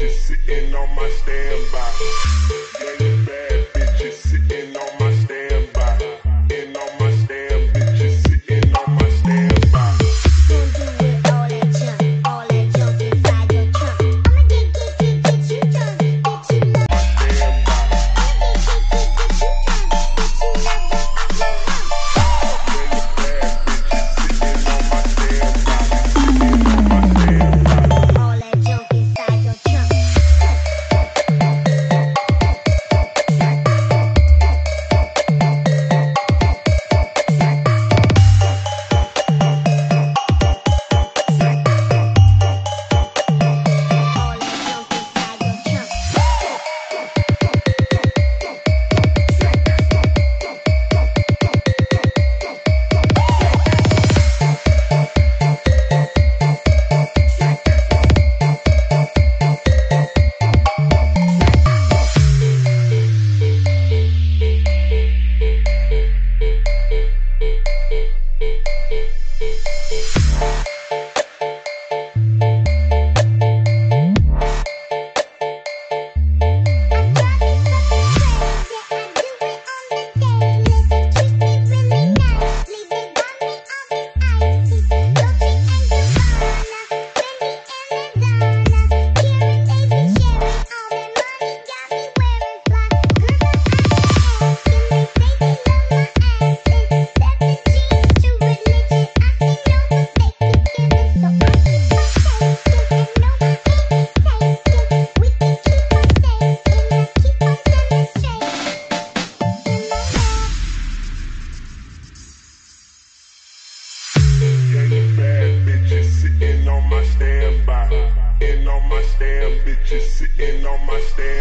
bitches my stand, bitches sitting on my standby.